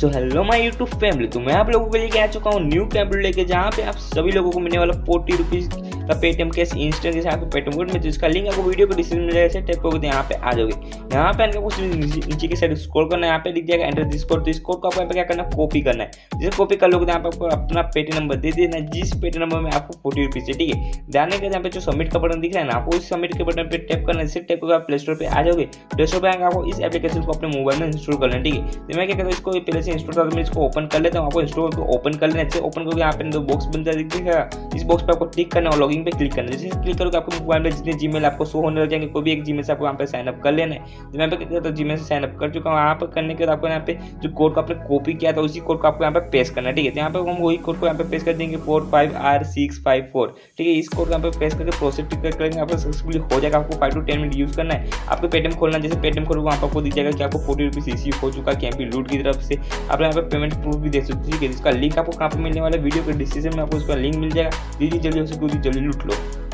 So hello my YouTube family तो मैं आप लोगों के लिए आ चुका हूँ न्यू कैम्पल लेके जहाँ पे आप सभी लोगों को मिलने वाला फोर्टी रुपीज़ का पेटीएम कैश इंस्टेंट जैसे आपको पेटीएम कोड में जिसका लिंक आपको वीडियो को डिस्क्रिप्शन में जाएगा टैप करोगे यहाँ पे आ जाओगे। यहाँ पे आपको कुछ नीचे की साइड स्क्रॉल करना है, यहाँ पे लिख जाएगा एंटर दिस कोड तो इस कोड को आपको यहाँ पे क्या करना कॉपी करना है। जैसे कॉपी कर लोगे तो यहाँ पे आपको अपना पेटीएम नंबर दे देना जिस पेटीएम नंबर में आपको फोर्टी रुपीज़ है ठीक है? ध्यान रखिए यहाँ पे जो सबमिट का बटन दिख रहा है ना, आपको इस सबमिट के बटन पर टैप करना जैसे टैप करके आप प्ले स्टोर पे आ जाओगे। प्ले स्टोर पर आएँगे, आपको इस एप्लीकेशन को अपने मोबाइल में इंस्टॉल करना है, ठीक है? तो मैं क्या कहता हूँ, इसको पहले से इंस्टॉल करता मैं इसको ओपन कर लेता हूँ, आपको इंस्टॉल को ओपन कर लेना ओपन करके यहाँ पे दो बॉक्स बनता दिखेगा इस बॉक्स पर आपको क्लिक करना और लॉगिंग पे क्लिक करना जैसे क्लिक करोगे, आपको मोबाइल में जितने जीमेल आपको शो होने लग जाएँगे कोई भी एक जीमेल से आपको यहाँ पे साइन अप कर लेना है। मैं पे तो जीमेल से साइन अप कर चुका हूँ। यहाँ पे करने के बाद आपको यहाँ पे जो कोड को आपने कॉपी किया था, उसी कोड को आपको यहाँ पे पेस्ट करना है, ठीक है? तो यहाँ पे हम वही कोड को यहाँ पे पेस्ट कर देंगे four five R six five four ठीक है? इस कोड को यहाँ पे पेस्ट करके प्रोसेस करेंगे, आपको सक्सेसफुली हो जाएगा। आपको five to ten minute use करना है। आपको पेटीएम खोलना जैसे पेटीएम खोलो वहाँ पर आपको दिख जाएगा कि आपको फोर्टी रुपीज़ रिसीव हो चुका है, कैंपी लूट की तरफ़ से। आप यहाँ पे पेमेंट प्रूफ भी देख सकते हैं, ठीक है? जिसका लिंक आपको कहाँ पर मिलने वाला वीडियो के डिस्क्रिप्शन में आपको उसका लिंक मिल जाएगा। जल्दी जल्दी हो सके जल्दी Look.